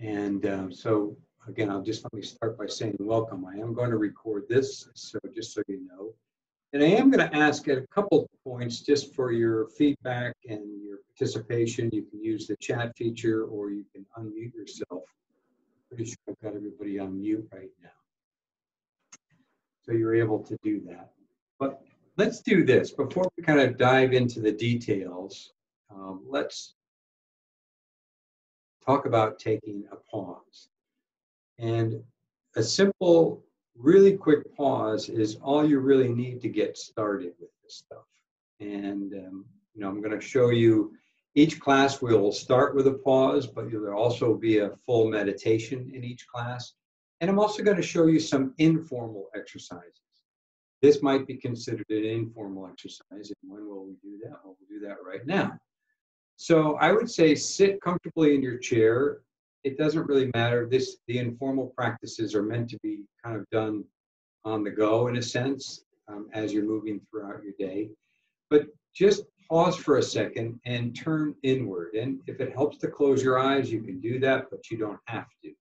And um, so, again, I'll just let me start by saying welcome. I am going to record this, so just so you know. And I am going to ask at a couple points just for your feedback and your participation. You can use the chat feature or you can unmute yourself. Pretty sure I've got everybody on mute right now. So you're able to do that. But let's do this before we kind of dive into the details. Um, let's talk about taking a pause. And a simple, really quick pause is all you really need to get started with this stuff. And um, you know, I'm going to show you each class We will start with a pause, but there'll also be a full meditation in each class. And I'm also going to show you some informal exercises. This might be considered an informal exercise. And when will we do that? Well, we'll do that right now. So I would say sit comfortably in your chair. It doesn't really matter. This the informal practices are meant to be kind of done on the go in a sense um, as you're moving throughout your day. But just pause for a second and turn inward. And if it helps to close your eyes, you can do that, but you don't have to.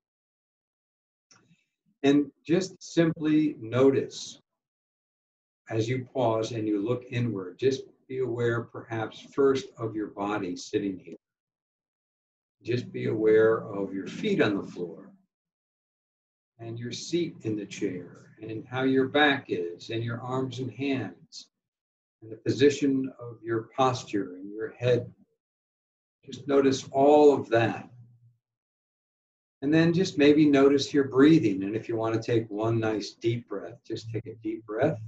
And just simply notice as you pause and you look inward, just be aware perhaps first of your body sitting here. Just be aware of your feet on the floor and your seat in the chair and how your back is and your arms and hands and the position of your posture and your head. Just notice all of that. And then just maybe notice your breathing. And if you want to take one nice deep breath, just take a deep breath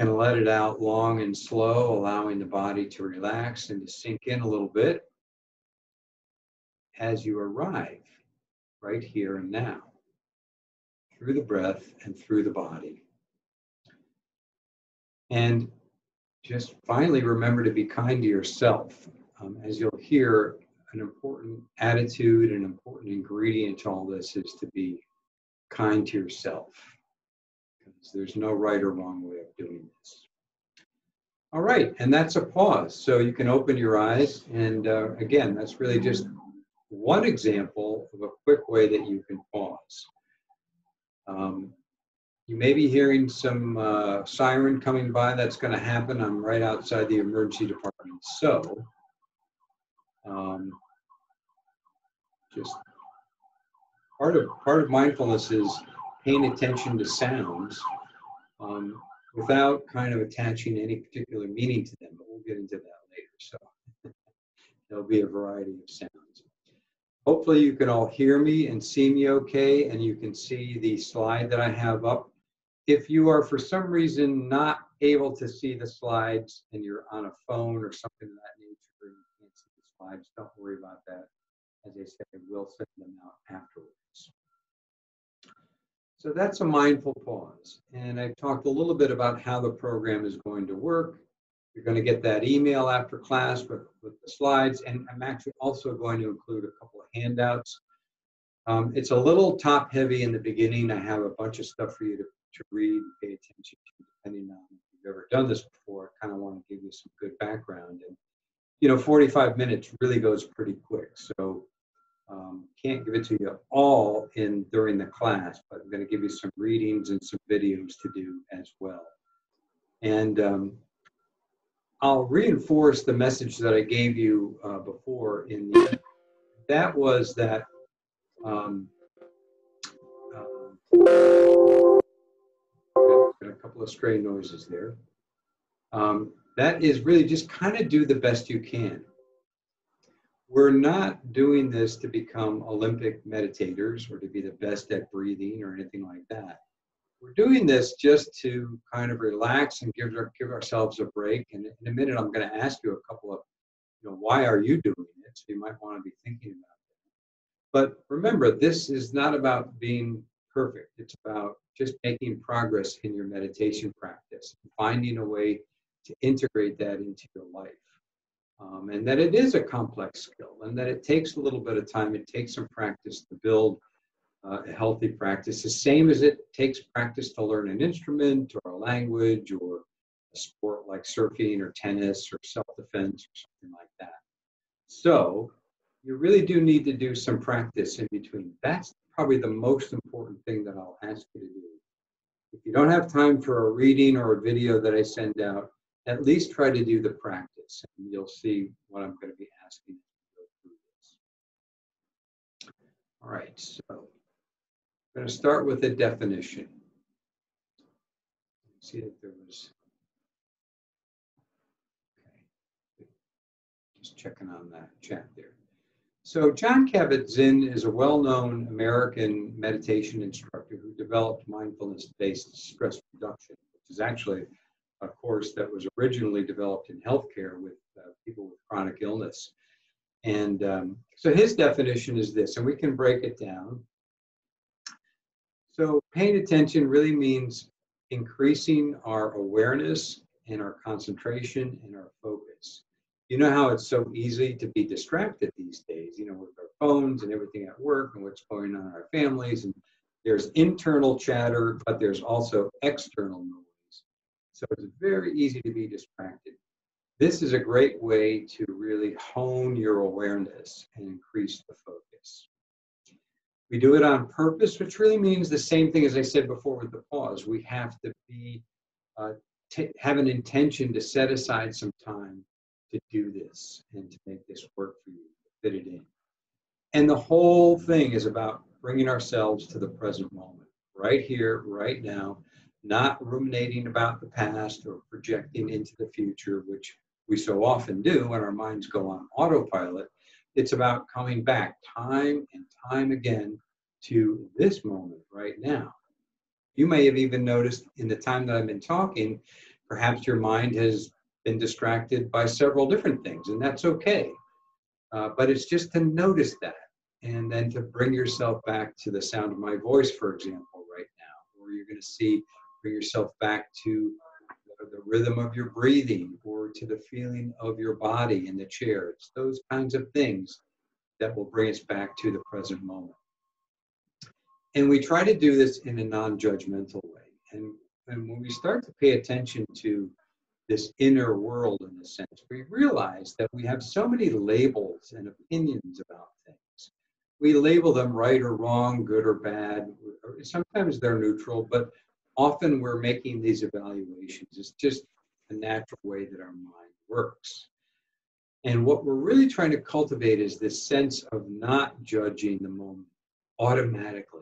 and let it out long and slow, allowing the body to relax and to sink in a little bit as you arrive right here and now through the breath and through the body. And just finally remember to be kind to yourself. Um, as you'll hear, an important attitude, an important ingredient to all this is to be kind to yourself there's no right or wrong way of doing this. All right, and that's a pause. So you can open your eyes. And uh, again, that's really just one example of a quick way that you can pause. Um, you may be hearing some uh, siren coming by. That's going to happen. I'm right outside the emergency department. So um, just part of part of mindfulness is paying attention to sounds um, without kind of attaching any particular meaning to them, but we'll get into that later. So there'll be a variety of sounds. Hopefully you can all hear me and see me okay, and you can see the slide that I have up. If you are for some reason not able to see the slides and you're on a phone or something of that nature and you can't see the slides, don't worry about that. As I said, we'll send them out afterwards. So that's a mindful pause. And I've talked a little bit about how the program is going to work. You're going to get that email after class with, with the slides. And I'm actually also going to include a couple of handouts. Um, it's a little top heavy in the beginning. I have a bunch of stuff for you to, to read pay attention to, depending on if you've ever done this before. I kind of want to give you some good background. And, you know, 45 minutes really goes pretty quick. So um, can't give it to you all in during the class, but I'm going to give you some readings and some videos to do as well. And um, I'll reinforce the message that I gave you uh, before. In the, that was that um, uh, a couple of stray noises there. Um, that is really just kind of do the best you can we're not doing this to become Olympic meditators or to be the best at breathing or anything like that. We're doing this just to kind of relax and give, give ourselves a break. And in a minute, I'm going to ask you a couple of, you know, why are you doing it? So you might want to be thinking about that. But remember, this is not about being perfect. It's about just making progress in your meditation practice, finding a way to integrate that into your life um, and that it is a complex skill and that it takes a little bit of time. It takes some practice to build uh, a healthy practice, the same as it takes practice to learn an instrument or a language or a sport like surfing or tennis or self defense or something like that. So, you really do need to do some practice in between. That's probably the most important thing that I'll ask you to do. If you don't have time for a reading or a video that I send out, at least try to do the practice and you'll see what I'm going to be asking you to go through this. All right, so I'm going to start with a definition. See if there was Okay, Just checking on that chat there. So Jon Kabat-Zinn is a well-known American meditation instructor who developed mindfulness-based stress reduction, which is actually a course that was originally developed in healthcare with uh, people with chronic illness. And um, so his definition is this, and we can break it down. So paying attention really means increasing our awareness and our concentration and our focus you know how it's so easy to be distracted these days, you know, with our phones and everything at work and what's going on in our families. And there's internal chatter, but there's also external noise. So it's very easy to be distracted. This is a great way to really hone your awareness and increase the focus. We do it on purpose, which really means the same thing as I said before with the pause. We have to be uh, have an intention to set aside some time to do this and to make this work for you, fit it in. And the whole thing is about bringing ourselves to the present moment, right here, right now, not ruminating about the past or projecting into the future, which we so often do when our minds go on autopilot. It's about coming back time and time again to this moment right now. You may have even noticed in the time that I've been talking, perhaps your mind has been distracted by several different things, and that's okay. Uh, but it's just to notice that and then to bring yourself back to the sound of my voice, for example, right now, or you're going to see, bring yourself back to the rhythm of your breathing or to the feeling of your body in the chair. It's those kinds of things that will bring us back to the present moment. And we try to do this in a non judgmental way. And, and when we start to pay attention to this inner world in a sense, we realize that we have so many labels and opinions about things. We label them right or wrong, good or bad. Sometimes they're neutral, but often we're making these evaluations. It's just a natural way that our mind works. And what we're really trying to cultivate is this sense of not judging the moment automatically,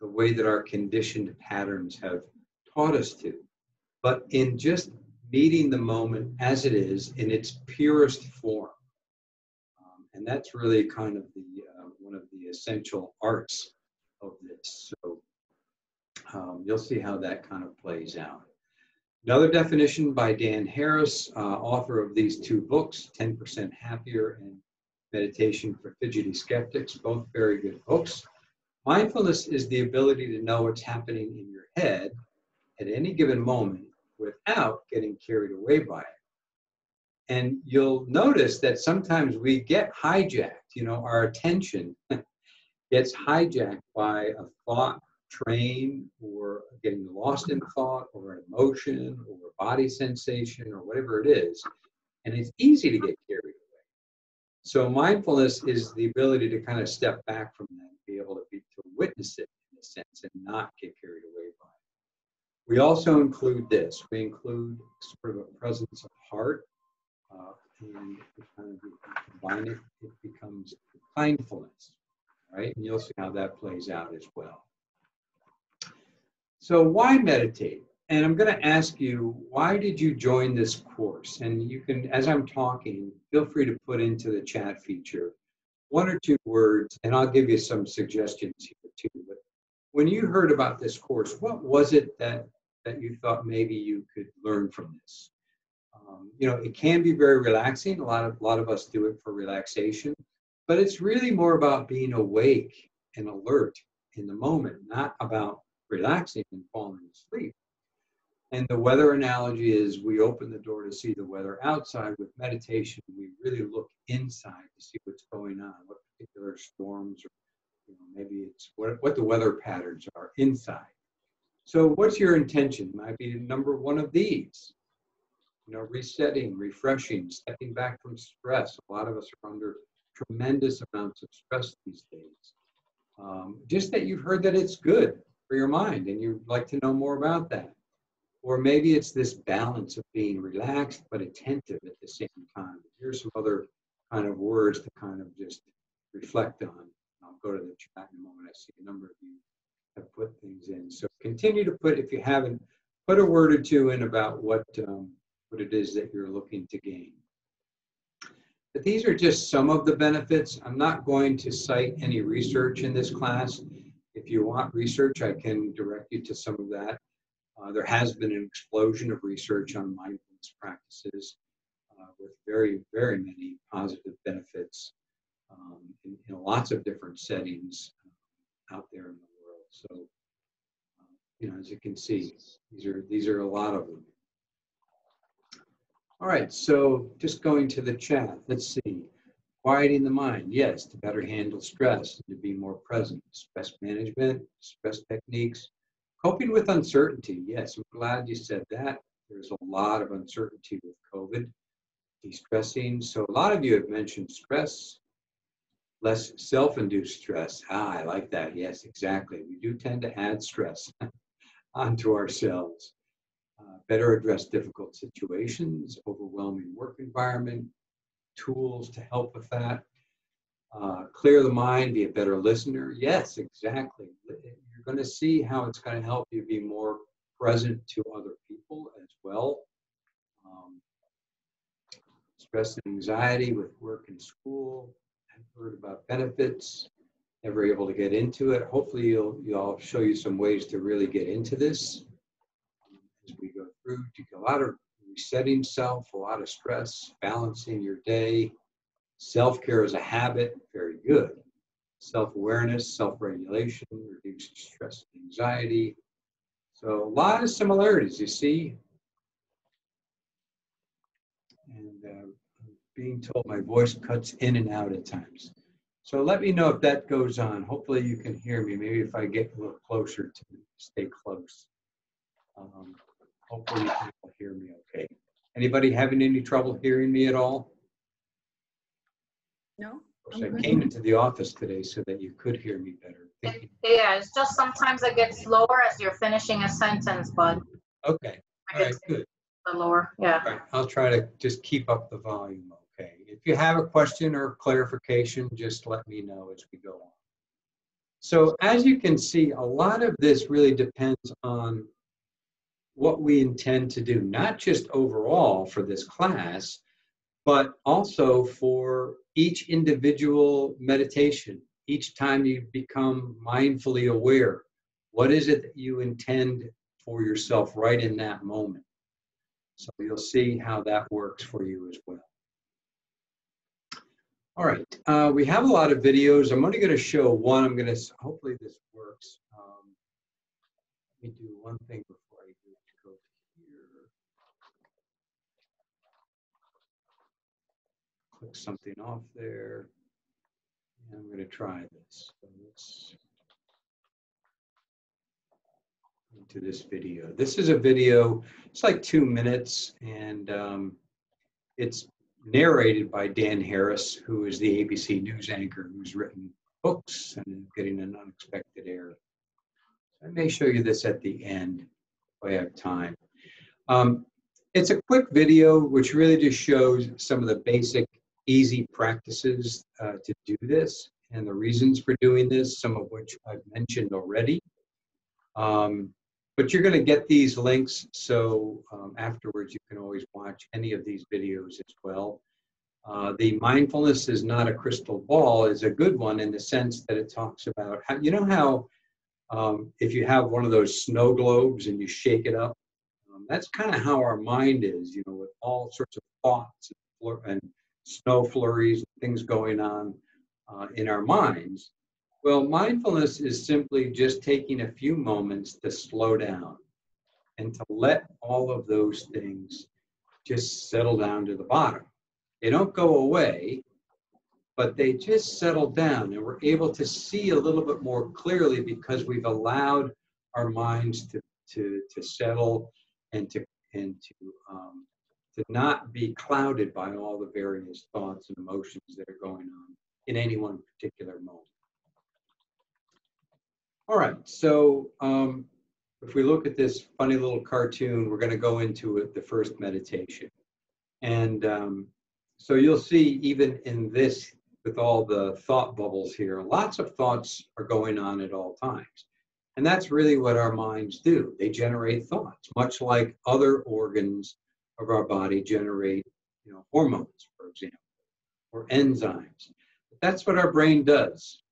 the way that our conditioned patterns have taught us to, but in just meeting the moment as it is in its purest form. Um, and that's really kind of the uh, one of the essential arts of this. So um, you'll see how that kind of plays out. Another definition by Dan Harris, uh, author of these two books, 10% Happier and Meditation for Fidgety Skeptics, both very good books. Mindfulness is the ability to know what's happening in your head at any given moment without getting carried away by it. And you'll notice that sometimes we get hijacked, you know, our attention gets hijacked by a thought train or getting lost in thought or emotion or body sensation or whatever it is. And it's easy to get carried away. So mindfulness is the ability to kind of step back from that, be able to be to witness it in a sense and not get carried away by it. We also include this. We include sort of a presence of heart, uh, and kind of combine it, it becomes mindfulness, right? And you'll see how that plays out as well. So why meditate? And I'm going to ask you, why did you join this course? And you can, as I'm talking, feel free to put into the chat feature one or two words, and I'll give you some suggestions here too. But when you heard about this course, what was it that that you thought maybe you could learn from this? Um, you know, it can be very relaxing. A lot of a lot of us do it for relaxation, but it's really more about being awake and alert in the moment, not about relaxing and falling asleep. And the weather analogy is we open the door to see the weather outside. With meditation, we really look inside to see what's going on, what particular storms, or you know, maybe it's what, what the weather patterns are inside. So what's your intention? Might be number one of these. You know, resetting, refreshing, stepping back from stress. A lot of us are under tremendous amounts of stress these days. Um, just that you've heard that it's good for your mind and you'd like to know more about that. Or maybe it's this balance of being relaxed but attentive at the same time. Here's some other kind of words to kind of just reflect on. I'll go to the chat in a moment. I see a number of you have put things in. So continue to put, if you haven't, put a word or two in about what, um, what it is that you're looking to gain. But these are just some of the benefits. I'm not going to cite any research in this class. If you want research, I can direct you to some of that. Uh, there has been an explosion of research on mindfulness practices uh, with very, very many positive benefits um, in, in, lots of different settings uh, out there in the world. So, uh, you know, as you can see, these are these are a lot of them. All right, so just going to the chat, let's see. Quieting the mind, yes, to better handle stress, to be more present. Stress management, stress techniques. Coping with uncertainty, yes, I'm glad you said that. There's a lot of uncertainty with COVID. De-stressing, so a lot of you have mentioned stress, less self-induced stress. Ah, I like that, yes, exactly. We do tend to add stress onto ourselves uh, better address difficult situations, overwhelming work environment, tools to help with that. Uh, clear the mind, be a better listener. Yes, exactly. You're going to see how it's going to help you be more present to other people as well. Um, stress and anxiety with work and school. I've heard about benefits. Never able to get into it. Hopefully, you'll, you'll show you some ways to really get into this as we go through. to A lot of resetting self, a lot of stress, balancing your day. Self care is a habit, very good. Self awareness, self regulation, reduce stress and anxiety. So, a lot of similarities, you see. And uh, being told my voice cuts in and out at times. So let me know if that goes on. Hopefully you can hear me. Maybe if I get a little closer to stay close. Um, Hopefully you can all hear me okay. Anybody having any trouble hearing me at all? No. I came into the office today so that you could hear me better. Yeah, it's just sometimes it gets slower as you're finishing a sentence, but. Okay, all right, good. The lower, yeah. All right, I'll try to just keep up the volume, okay? If you have a question or clarification, just let me know as we go on. So as you can see, a lot of this really depends on what we intend to do, not just overall for this class, but also for each individual meditation, each time you become mindfully aware. What is it that you intend for yourself right in that moment? So you'll see how that works for you as well. All right, uh, we have a lot of videos. I'm only going to show one. I'm going to, hopefully this works. Um, let me do one thing before click something off there. And I'm going to try this. So let's into this video. This is a video, it's like two minutes, and um, it's narrated by Dan Harris, who is the ABC News anchor who's written books and getting an unexpected error. I may show you this at the end if I have time. Um, it's a quick video which really just shows some of the basic easy practices uh, to do this and the reasons for doing this, some of which I've mentioned already. Um, but you're going to get these links, so um, afterwards you can always watch any of these videos as well. Uh, the mindfulness is not a crystal ball is a good one in the sense that it talks about how, you know how um, if you have one of those snow globes and you shake it up, um, that's kind of how our mind is, you know, with all sorts of thoughts and, and snow flurries, things going on uh, in our minds. Well, mindfulness is simply just taking a few moments to slow down and to let all of those things just settle down to the bottom. They don't go away, but they just settle down and we're able to see a little bit more clearly because we've allowed our minds to, to, to settle and to, and to um, to not be clouded by all the various thoughts and emotions that are going on in any one particular moment. All right, so um, if we look at this funny little cartoon, we're going to go into it, the first meditation. And um, so you'll see even in this, with all the thought bubbles here, lots of thoughts are going on at all times. And that's really what our minds do. They generate thoughts, much like other organs of our body generate, you know, hormones, for example, or enzymes. But That's what our brain does.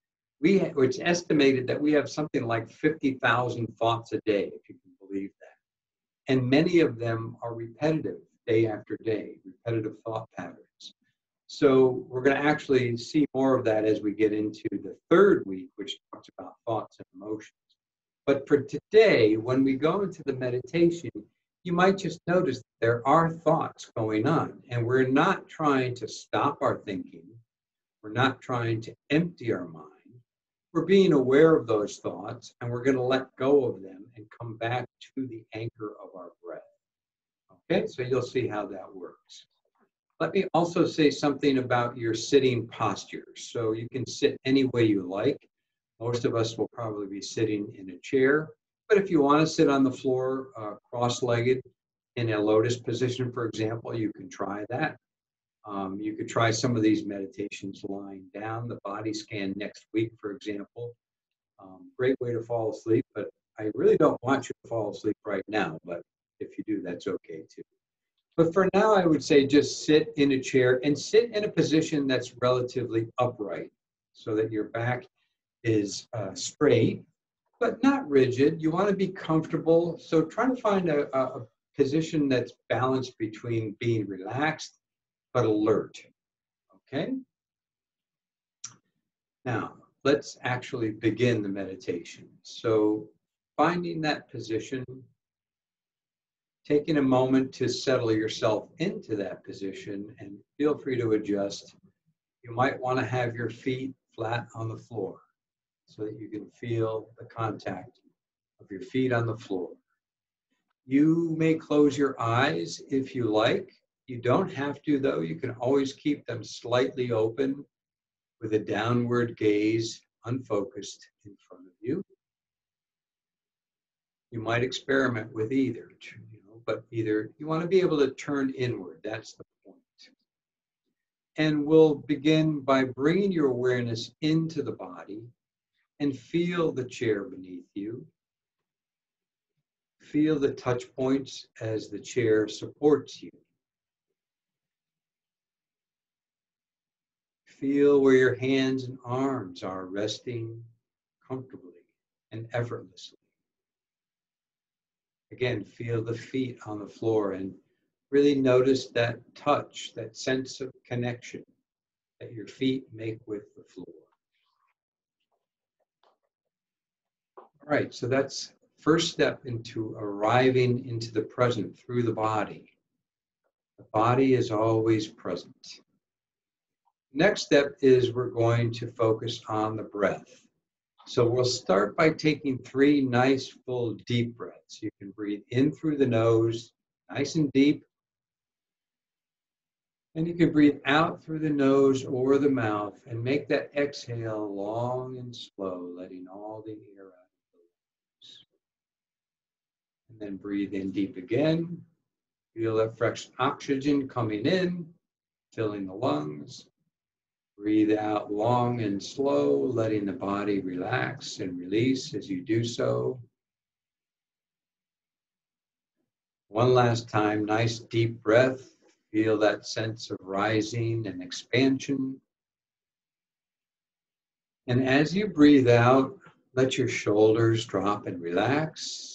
We, it's estimated that we have something like 50,000 thoughts a day, if you can believe that. And many of them are repetitive day after day, repetitive thought patterns. So we're going to actually see more of that as we get into the third week, which talks about thoughts and emotions. But for today, when we go into the meditation, you might just notice there are thoughts going on, and we're not trying to stop our thinking. We're not trying to empty our mind. We're being aware of those thoughts, and we're going to let go of them and come back to the anchor of our breath. Okay, so you'll see how that works. Let me also say something about your sitting posture. So you can sit any way you like. Most of us will probably be sitting in a chair, but if you want to sit on the floor uh, cross-legged in a lotus position, for example, you can try that. Um, you could try some of these meditations lying down, the body scan next week, for example. Um, great way to fall asleep, but I really don't want you to fall asleep right now, but if you do, that's okay too. But for now, I would say just sit in a chair and sit in a position that's relatively upright so that your back is uh, straight, but not rigid. You want to be comfortable. So try to find a, a position that's balanced between being relaxed but alert. Okay? Now, let's actually begin the meditation. So, finding that position, taking a moment to settle yourself into that position, and feel free to adjust. You might want to have your feet flat on the floor so that you can feel the contact of your feet on the floor. You may close your eyes if you like. You don't have to, though. You can always keep them slightly open with a downward gaze, unfocused in front of you. You might experiment with either, you know, but either you want to be able to turn inward. That's the point. And we'll begin by bringing your awareness into the body and feel the chair beneath you. Feel the touch points as the chair supports you. Feel where your hands and arms are resting comfortably and effortlessly. Again, feel the feet on the floor and really notice that touch, that sense of connection that your feet make with the floor. All right, so that's first step into arriving into the present through the body. The body is always present. Next step is we're going to focus on the breath. So we'll start by taking three nice full deep breaths. You can breathe in through the nose, nice and deep. And you can breathe out through the nose or the mouth and make that exhale long and slow, letting all the air out. And then breathe in deep again. Feel that fresh oxygen coming in, filling the lungs. Breathe out long and slow, letting the body relax and release as you do so. One last time, nice deep breath. Feel that sense of rising and expansion. And as you breathe out, let your shoulders drop and relax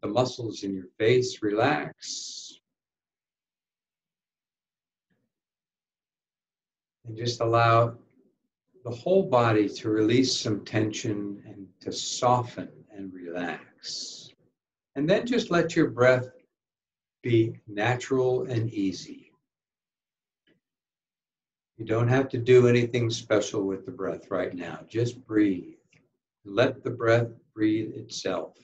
the muscles in your face relax. And just allow the whole body to release some tension and to soften and relax. And then just let your breath be natural and easy. You don't have to do anything special with the breath right now. Just breathe. Let the breath breathe itself.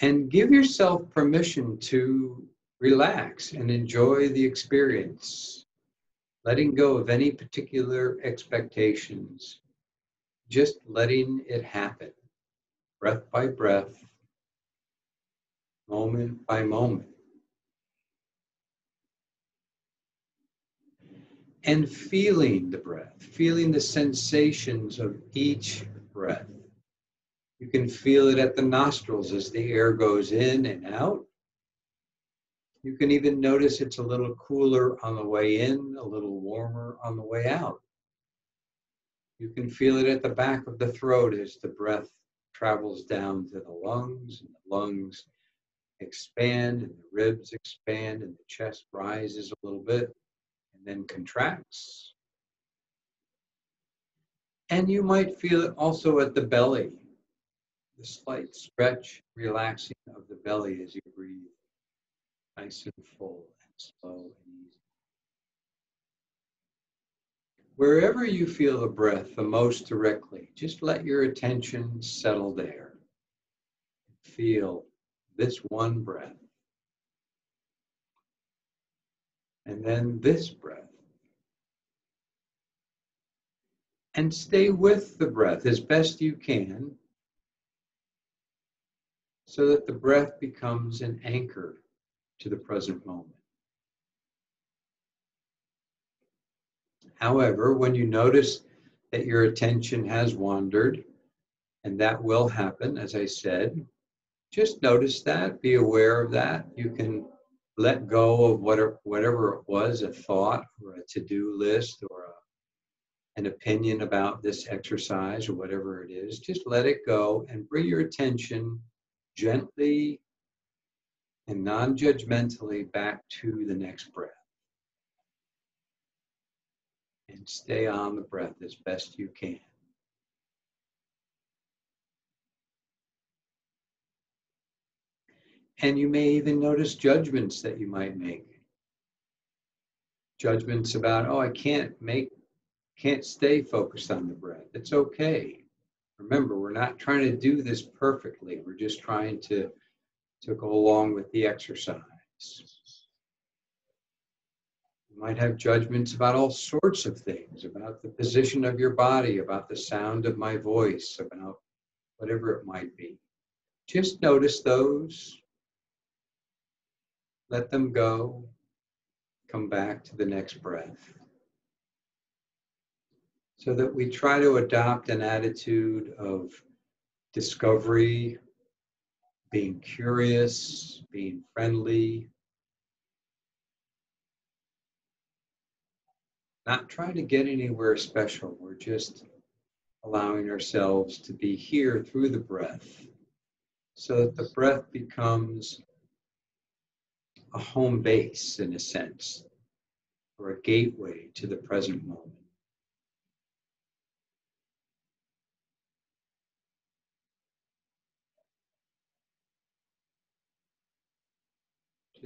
And give yourself permission to relax and enjoy the experience. letting go of any particular expectations, just letting it happen, breath by breath, moment by moment. And feeling the breath, feeling the sensations of each breath. You can feel it at the nostrils as the air goes in and out. You can even notice it's a little cooler on the way in, a little warmer on the way out. You can feel it at the back of the throat as the breath travels down to the lungs, and the lungs expand, and the ribs expand, and the chest rises a little bit and then contracts. And you might feel it also at the belly the slight stretch, relaxing of the belly as you breathe, nice and full and slow and easy. Wherever you feel the breath the most directly, just let your attention settle there. Feel this one breath. And then this breath. And stay with the breath as best you can so that the breath becomes an anchor to the present moment. However, when you notice that your attention has wandered, and that will happen, as I said, just notice that, be aware of that. You can let go of whatever, whatever it was a thought or a to do list or a, an opinion about this exercise or whatever it is. Just let it go and bring your attention gently and non judgmentally back to the next breath. And stay on the breath as best you can. And you may even notice judgments that you might make. Judgments about, oh, I can't make, can't stay focused on the breath. It's okay. Remember, we're not trying to do this perfectly. We're just trying to, to go along with the exercise. You might have judgments about all sorts of things, about the position of your body, about the sound of my voice, about whatever it might be. Just notice those. Let them go. Come back to the next breath so that we try to adopt an attitude of discovery, being curious, being friendly, not trying to get anywhere special. We're just allowing ourselves to be here through the breath so that the breath becomes a home base in a sense or a gateway to the present moment.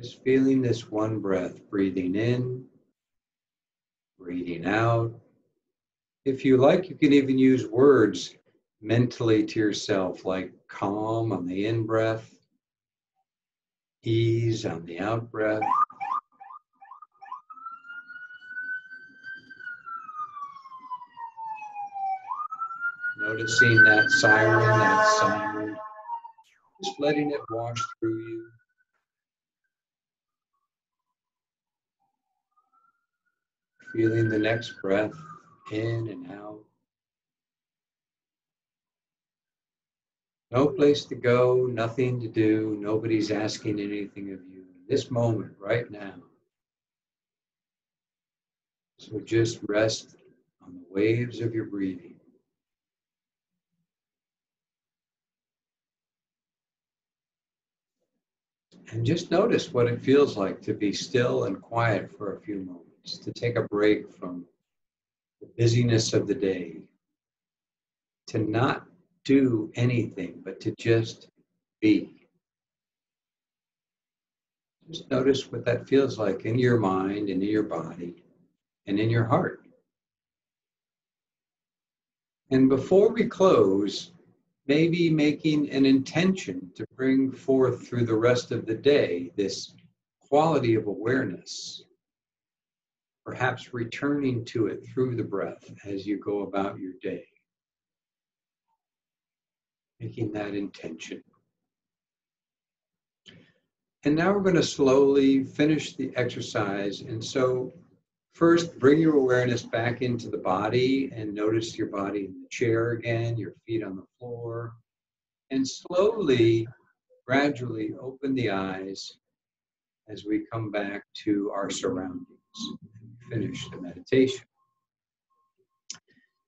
Just feeling this one breath, breathing in, breathing out. If you like, you can even use words mentally to yourself, like calm on the in breath, ease on the out breath. Noticing that siren, that sound, just letting it wash through you. Feeling the next breath in and out. No place to go, nothing to do, nobody's asking anything of you this moment, right now. So just rest on the waves of your breathing. And just notice what it feels like to be still and quiet for a few moments to take a break from the busyness of the day, to not do anything, but to just be. Just notice what that feels like in your mind and in your body and in your heart. And before we close, maybe making an intention to bring forth through the rest of the day this quality of awareness perhaps returning to it through the breath as you go about your day. Making that intention. And now we're going to slowly finish the exercise. And so, first, bring your awareness back into the body and notice your body in the chair again, your feet on the floor. And slowly, gradually open the eyes as we come back to our surroundings finish the meditation.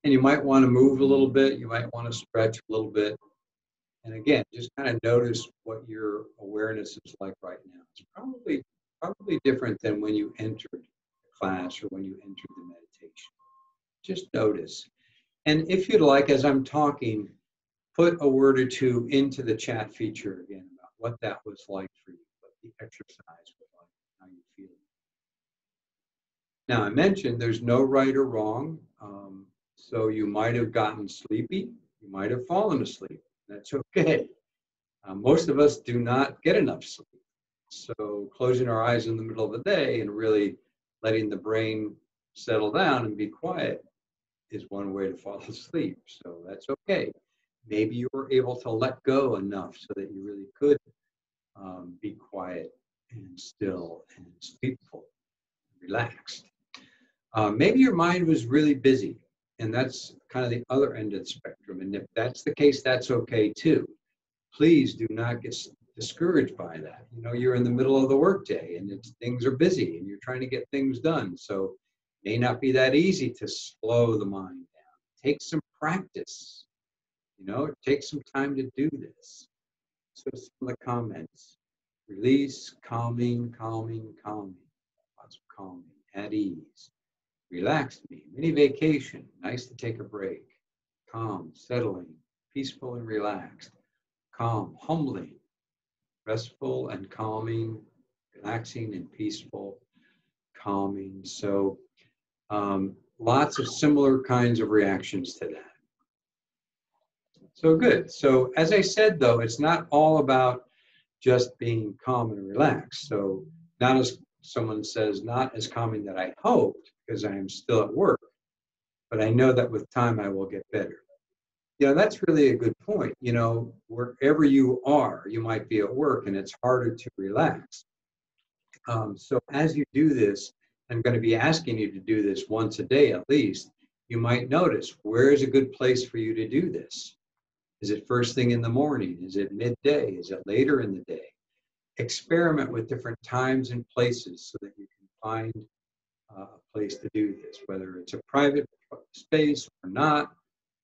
And you might want to move a little bit, you might want to stretch a little bit. And again, just kind of notice what your awareness is like right now. It's probably probably different than when you entered the class or when you entered the meditation. Just notice. And if you'd like, as I'm talking, put a word or two into the chat feature again about what that was like for you, what the exercise was like, how you feel. Now, I mentioned there's no right or wrong. Um, so you might have gotten sleepy, you might have fallen asleep. That's okay. Uh, most of us do not get enough sleep. So closing our eyes in the middle of the day and really letting the brain settle down and be quiet is one way to fall asleep. So that's okay. Maybe you were able to let go enough so that you really could um, be quiet and still and sleepful, relaxed. Uh, maybe your mind was really busy and that's kind of the other end of the spectrum. And if that's the case, that's okay too. Please do not get discouraged by that. You know, you're in the middle of the workday and things are busy and you're trying to get things done. So it may not be that easy to slow the mind down. Take some practice. You know, it takes some time to do this. So some of the comments. Release, calming, calming, calming. Lots of calming, at ease relaxed me. Mini vacation, nice to take a break. Calm, settling, peaceful and relaxed. Calm, humbling, restful and calming, relaxing and peaceful, calming. So um, lots of similar kinds of reactions to that. So good. So as I said, though, it's not all about just being calm and relaxed. So not as someone says, not as calming that I hoped, because I am still at work, but I know that with time I will get better. You know, that's really a good point. You know, wherever you are, you might be at work and it's harder to relax. Um, so as you do this, I'm going to be asking you to do this once a day at least. You might notice where is a good place for you to do this? Is it first thing in the morning? Is it midday? Is it later in the day? Experiment with different times and places so that you can find uh, a place to do this, whether it's a private space or not.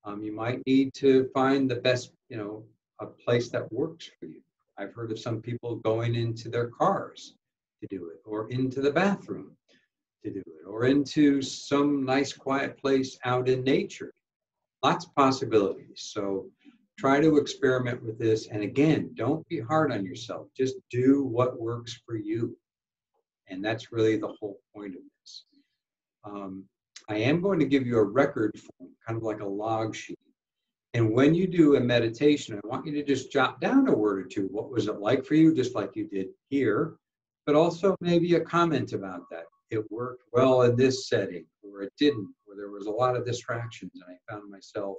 Um, you might need to find the best, you know, a place that works for you. I've heard of some people going into their cars to do it, or into the bathroom to do it, or into some nice quiet place out in nature. Lots of possibilities. So try to experiment with this. And again, don't be hard on yourself. Just do what works for you. And that's really the whole point of this. Um, I am going to give you a record form, kind of like a log sheet. And when you do a meditation, I want you to just jot down a word or two. What was it like for you, just like you did here, but also maybe a comment about that. It worked well in this setting, or it didn't, or there was a lot of distractions, and I found myself,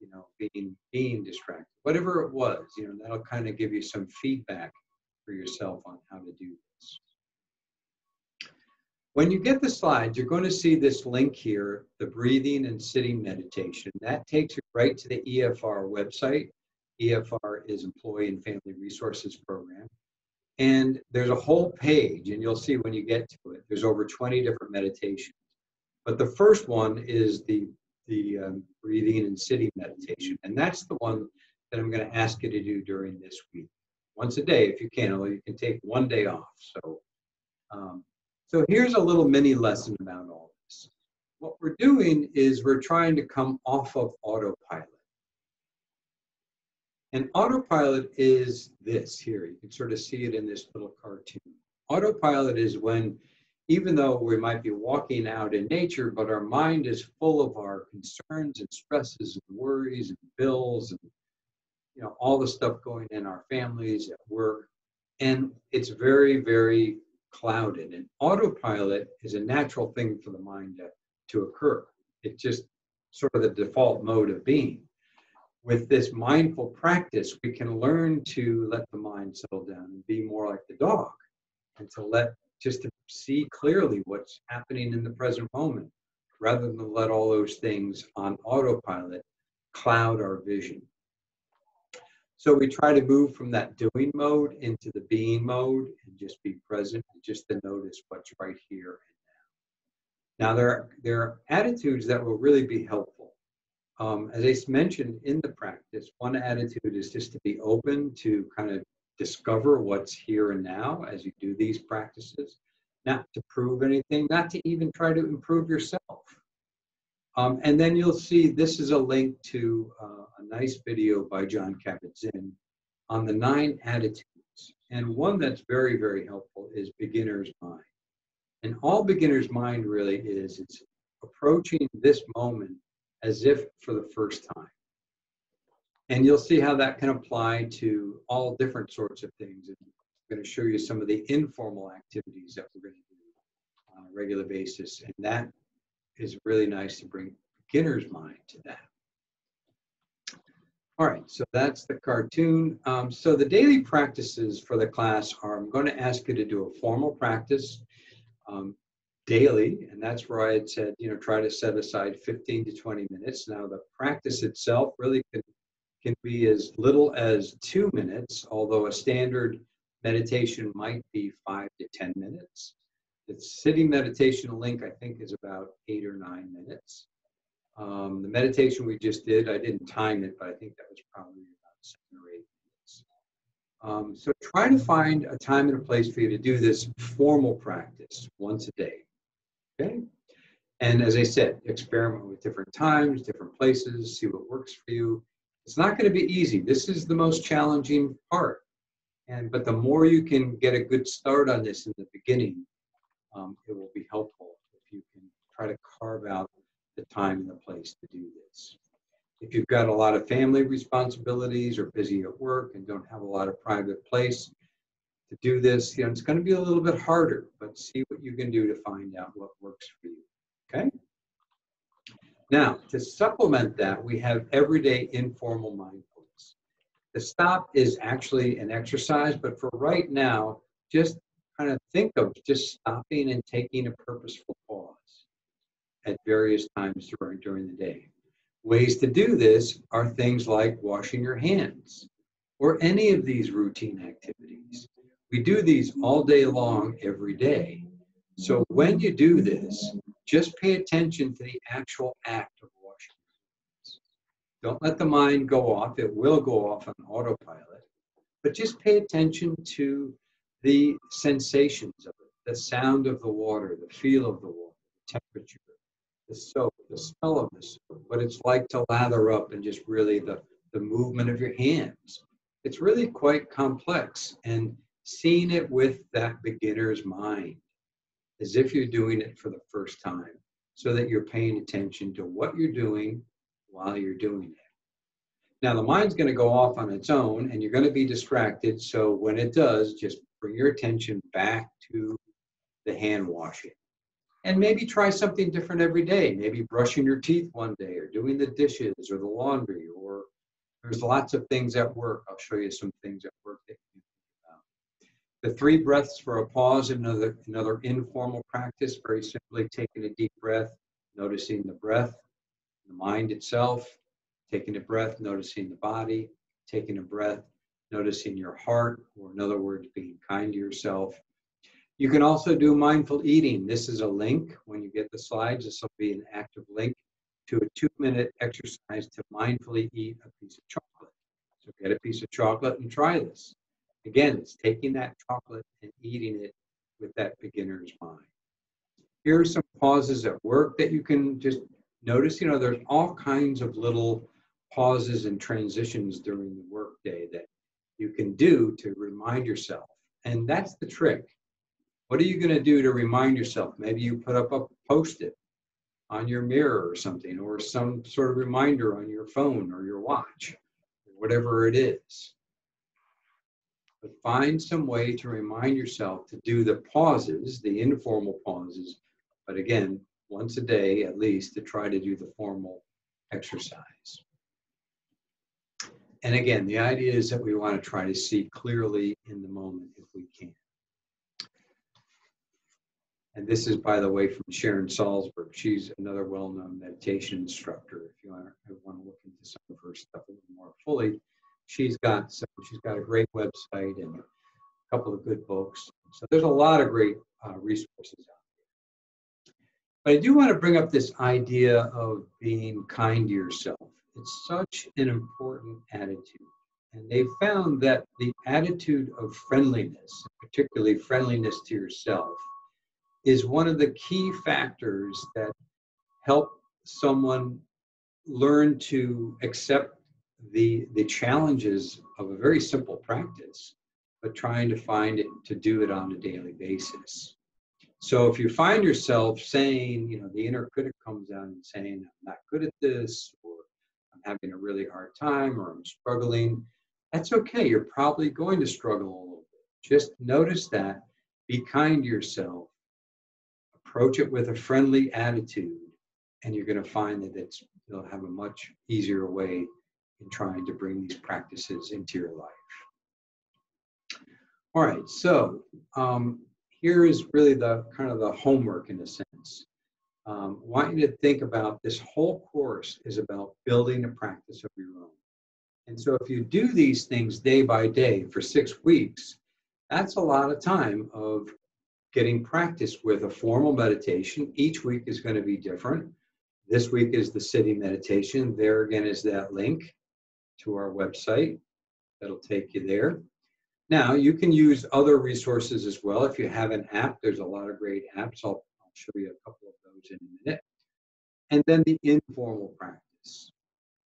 you know, being being distracted. Whatever it was, you know, that'll kind of give you some feedback for yourself on how to do. When you get the slides, you're going to see this link here, the breathing and sitting meditation. That takes you right to the EFR website. EFR is Employee and Family Resources Program. And there's a whole page, and you'll see when you get to it, there's over 20 different meditations. But the first one is the, the um, breathing and sitting meditation. And that's the one that I'm going to ask you to do during this week. Once a day, if you can, or you can take one day off. So um, so here's a little mini lesson about all this. What we're doing is we're trying to come off of autopilot. And autopilot is this here. You can sort of see it in this little cartoon. Autopilot is when, even though we might be walking out in nature, but our mind is full of our concerns and stresses and worries and bills and you know all the stuff going in our families at work. And it's very, very clouded. And autopilot is a natural thing for the mind to, to occur. It's just sort of the default mode of being. With this mindful practice, we can learn to let the mind settle down and be more like the dog and to let just to see clearly what's happening in the present moment rather than let all those things on autopilot cloud our vision. So we try to move from that doing mode into the being mode and just be present and just to notice what's right here and now. Now there are, there are attitudes that will really be helpful. Um, as I mentioned in the practice, one attitude is just to be open to kind of discover what's here and now as you do these practices, not to prove anything, not to even try to improve yourself. Um, and then you'll see this is a link to uh, a nice video by Jon Kabat-Zinn on the nine attitudes. And one that's very, very helpful is beginner's mind. And all beginner's mind really is, it's approaching this moment as if for the first time. And you'll see how that can apply to all different sorts of things. I'm going to show you some of the informal activities that we're going to do on a regular basis. And that is really nice to bring beginner's mind to that. All right, so that's the cartoon. Um, so the daily practices for the class are, I'm going to ask you to do a formal practice um, daily, and that's where I had said, you know, try to set aside 15 to 20 minutes. Now the practice itself really can, can be as little as two minutes, although a standard meditation might be five to 10 minutes. The sitting meditation link, I think, is about eight or nine minutes. Um, the meditation we just did, I didn't time it, but I think that was probably about seven or eight minutes. Um, so try to find a time and a place for you to do this formal practice once a day. Okay? And as I said, experiment with different times, different places, see what works for you. It's not going to be easy. This is the most challenging part. And but the more you can get a good start on this in the beginning, um, it will be helpful if you can try to carve out the time and the place to do this. If you've got a lot of family responsibilities or busy at work and don't have a lot of private place to do this, you know, it's going to be a little bit harder, but see what you can do to find out what works for you. Okay? Now, to supplement that, we have everyday informal mindfulness. The stop is actually an exercise, but for right now, just kind of think of just stopping and taking a purposeful pause at various times during, during the day. Ways to do this are things like washing your hands or any of these routine activities. We do these all day long, every day. So when you do this, just pay attention to the actual act of washing hands. Don't let the mind go off. It will go off on autopilot. But just pay attention to the sensations of it, the sound of the water, the feel of the water, the temperature, the soap, the smell of the soap, what it's like to lather up and just really the, the movement of your hands. It's really quite complex and seeing it with that beginner's mind as if you're doing it for the first time so that you're paying attention to what you're doing while you're doing it. Now, the mind's going to go off on its own and you're going to be distracted. So, when it does, just bring your attention back to the hand washing. And maybe try something different every day. Maybe brushing your teeth one day, or doing the dishes, or the laundry, or there's lots of things at work. I'll show you some things at work that you. The three breaths for a pause, another, another informal practice, very simply taking a deep breath, noticing the breath, the mind itself, taking a breath, noticing the body, taking a breath, noticing your heart, or in other words, being kind to yourself. You can also do mindful eating. This is a link. When you get the slides, this will be an active link to a two minute exercise to mindfully eat a piece of chocolate. So get a piece of chocolate and try this. Again, it's taking that chocolate and eating it with that beginner's mind. Here are some pauses at work that you can just notice. You know, there's all kinds of little pauses and transitions during the workday that you can do to remind yourself. And that's the trick. What are you going to do to remind yourself? Maybe you put up a post it on your mirror or something, or some sort of reminder on your phone or your watch, whatever it is. but find some way to remind yourself to do the pauses, the informal pauses, but again, once a day at least to try to do the formal exercise. And again, the idea is that we want to try to see clearly in the moment if we can. And this is, by the way, from Sharon Salzberg. She's another well-known meditation instructor. If you want to, want to look into some of her stuff a little more fully, she's got some, she's got a great website and a couple of good books. So there's a lot of great uh, resources out there. But I do want to bring up this idea of being kind to yourself. It's such an important attitude. And they found that the attitude of friendliness, particularly friendliness to yourself, is one of the key factors that help someone learn to accept the the challenges of a very simple practice but trying to find it to do it on a daily basis so if you find yourself saying you know the inner critic comes out and saying i'm not good at this or i'm having a really hard time or i'm struggling that's okay you're probably going to struggle a little bit just notice that be kind to yourself approach it with a friendly attitude, and you're going to find that it's you'll have a much easier way in trying to bring these practices into your life. All right, so um, here is really the kind of the homework in a sense. Um, want you to think about this whole course is about building a practice of your own. And so if you do these things day by day for six weeks, that's a lot of time of getting practice with a formal meditation. Each week is going to be different. This week is the sitting meditation. There again is that link to our website that'll take you there. Now, you can use other resources as well. If you have an app, there's a lot of great apps. I'll, I'll show you a couple of in a minute. And then the informal practice.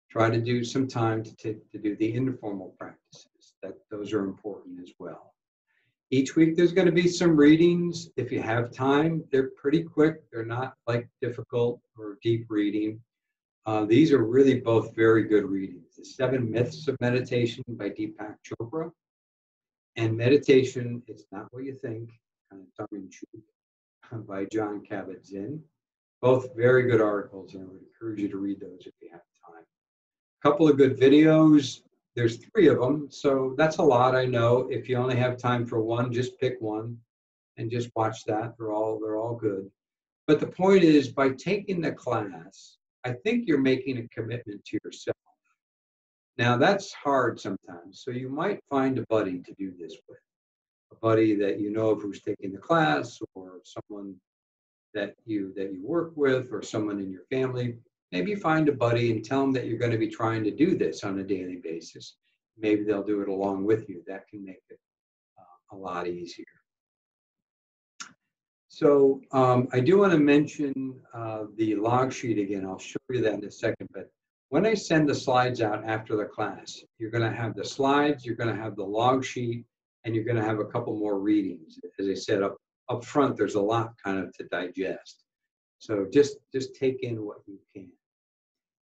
Try to do some time to, to, to do the informal practices. That those are important as well. Each week there's going to be some readings. If you have time, they're pretty quick. They're not like difficult or deep reading. Uh, these are really both very good readings. The Seven Myths of Meditation by Deepak Chopra and Meditation, It's Not What You Think, kind of tongue in cheek, by Jon Kabat-Zinn. Both very good articles, and I would encourage you to read those if you have time. A couple of good videos. There's three of them, so that's a lot. I know. If you only have time for one, just pick one and just watch that. They're all they're all good. But the point is, by taking the class, I think you're making a commitment to yourself. Now that's hard sometimes, so you might find a buddy to do this with, a buddy that you know of who's taking the class, or someone that you that you work with, or someone in your family maybe find a buddy and tell them that you're going to be trying to do this on a daily basis. Maybe they'll do it along with you. That can make it uh, a lot easier. So um, I do want to mention uh, the log sheet again. I'll show you that in a second. But when I send the slides out after the class, you're going to have the slides, you're going to have the log sheet, and you're going to have a couple more readings. As I said up up front, there's a lot kind of to digest. So just just take in what you can.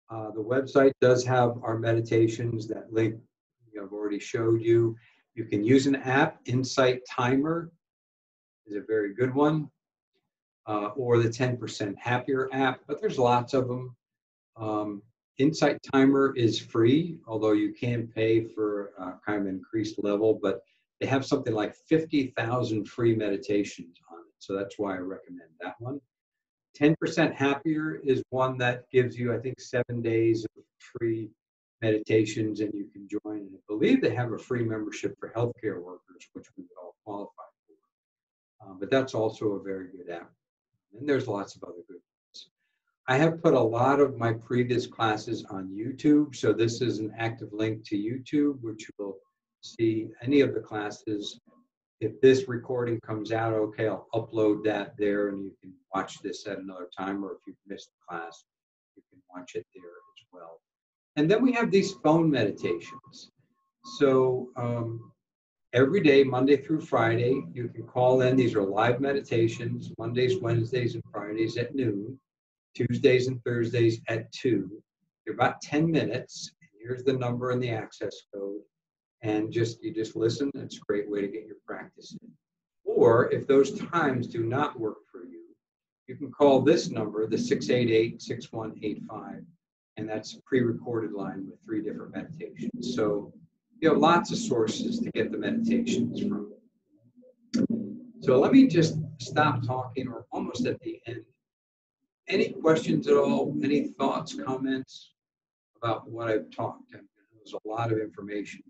Uh, the website does have our meditations. That link I've already showed you. You can use an app. Insight Timer is a very good one, uh, or the 10% Happier app. But there's lots of them. Um, Insight Timer is free, although you can pay for uh, kind of increased level. But they have something like 50,000 free meditations on it, so that's why I recommend that one. 10% Happier is one that gives you, I think, seven days of free meditations and you can join. And I believe they have a free membership for healthcare workers, which we would all qualify for. Um, but that's also a very good app. And there's lots of other good ones. I have put a lot of my previous classes on YouTube. So this is an active link to YouTube, which will see any of the classes if this recording comes out okay, I'll upload that there and you can watch this at another time, or if you've missed the class, you can watch it there as well. And then we have these phone meditations. So um, every day, Monday through Friday, you can call in. These are live meditations, Mondays, Wednesdays, and Fridays at noon, Tuesdays and Thursdays at 2. They're about 10 minutes. Here's the number and the access code and just you just listen. It's a great way to get your practice in. Or if those times do not work for you, you can call this number, the 688 6185, and that's a pre recorded line with three different meditations. So you have lots of sources to get the meditations from. So let me just stop talking. We're almost at the end. Any questions at all? Any thoughts, comments about what I've talked? There's a lot of information.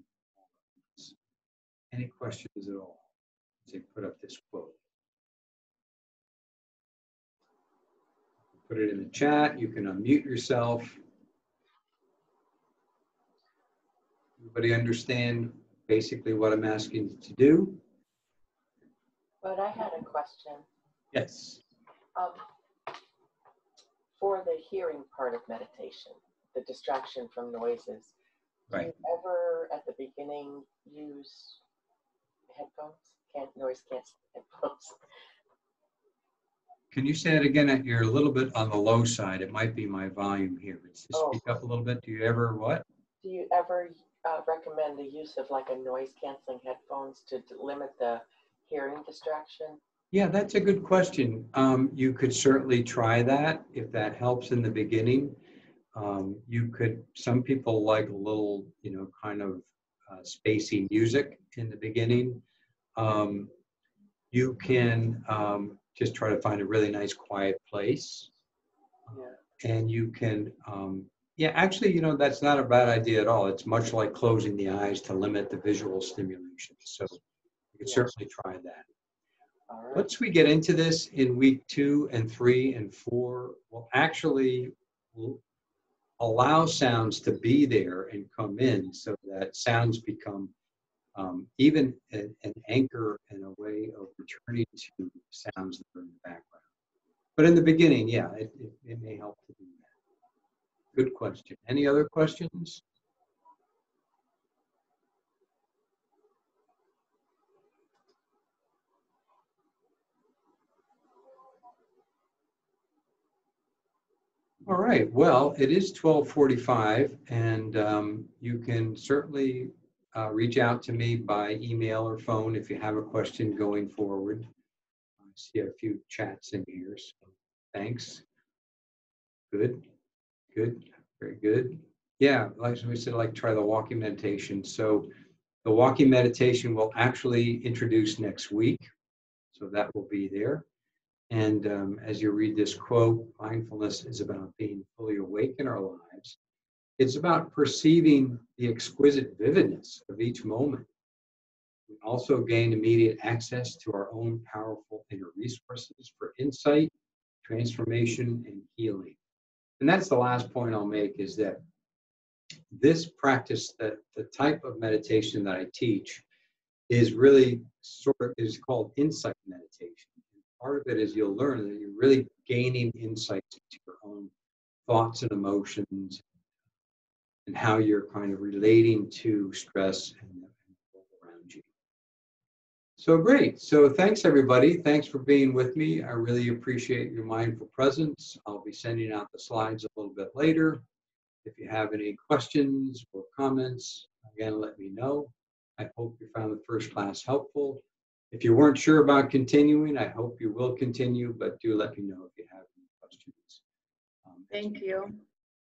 Any questions at all? As I put up this quote. Put it in the chat. You can unmute yourself. Everybody understand basically what I'm asking you to do? But I had a question. Yes. Um, for the hearing part of meditation, the distraction from noises, do Right. you ever at the beginning use headphones? Can't noise canceling headphones. Can you say it again? You're a little bit on the low side. It might be my volume here. Just Oh. speak up a little bit. Do you ever what? Do you ever uh, recommend the use of like a noise canceling headphones to limit the hearing distraction? Yeah, that's a good question. Um, you could certainly try that if that helps in the beginning. Um, you could, some people like a little, you know, kind of uh, spacey music in the beginning. Um, you can um, just try to find a really nice quiet place. Yeah. And you can, um, yeah, actually, you know, that's not a bad idea at all. It's much like closing the eyes to limit the visual stimulation. So you could Yeah. certainly try that. All right. Once we get into this in week two and three and four, we'll actually allow sounds to be there and come in so that sounds become um, even a- an anchor and a way of returning to sounds that are in the background. But in the beginning, yeah, it, it, it may help to do that. Good question. Any other questions? All right, well, it is 12:45 and um, you can certainly uh, reach out to me by email or phone if you have a question going forward. I see a few chats in here, so thanks. Good, good, very good. Yeah, like we said, like try the walking meditation. So the walking meditation will actually introduce next week. So that will be there. And um, as you read this quote, mindfulness is about being fully awake in our lives. It's about perceiving the exquisite vividness of each moment. We also gain immediate access to our own powerful inner resources for insight, transformation, and healing. And that's the last point I'll make is that this practice, that the type of meditation that I teach, is really sort of is called insight meditation. Part of it is you'll learn that you're really gaining insights into your own thoughts and emotions and how you're kind of relating to stress and the world around you. So great. So thanks everybody. Thanks for being with me. I really appreciate your mindful presence. I'll be sending out the slides a little bit later. If you have any questions or comments, again, let me know. I hope you found the first class helpful. If you weren't sure about continuing, I hope you will continue, but do let me know if you have any questions. Um, Thank you.